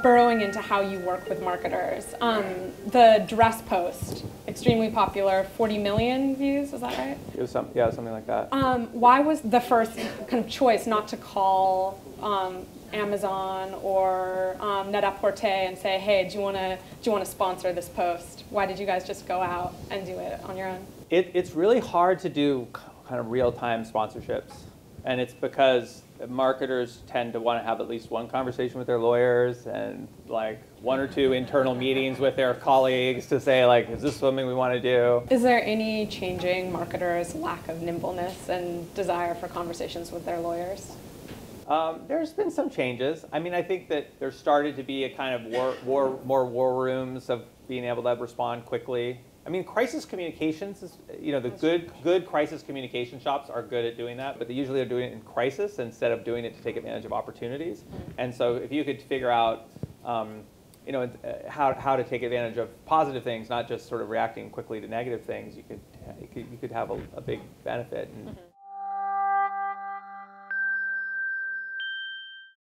Burrowing into how you work with marketers, um, the dress post, extremely popular, 40 million views, is that right? It was some, yeah, something like that. Um, why was the first kind of choice not to call um, Amazon or um, Net-a-Porter and say, hey, do you want to do you want to sponsor this post? Why did you guys just go out and do it on your own? It, it's really hard to do kind of real-time sponsorships, and it's because marketers tend to want to have at least one conversation with their lawyers and like one or two internal meetings with their colleagues to say like is this something we want to do? Is there any changing marketers lack of nimbleness and desire for conversations with their lawyers? Um, there's been some changes. I mean, I think that there started to be a kind of war, war, more war rooms of being able to respond quickly I mean, crisis communications is, you know, the good good crisis communication shops are good at doing that, but they usually are doing it in crisis instead of doing it to take advantage of opportunities. Mm-hmm. And so, if you could figure out, um, you know, uh, how how to take advantage of positive things, not just sort of reacting quickly to negative things, you could you could, you could have a, a big benefit. And, mm-hmm.